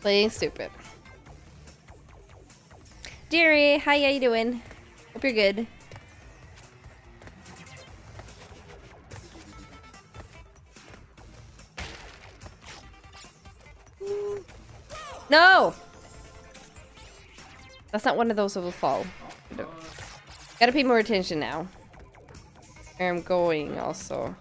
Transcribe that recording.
Playing stupid. Jerry, how you doing? Hope you're good. No! That's not one of those that will fall. Gotta pay more attention now. Where I'm going also.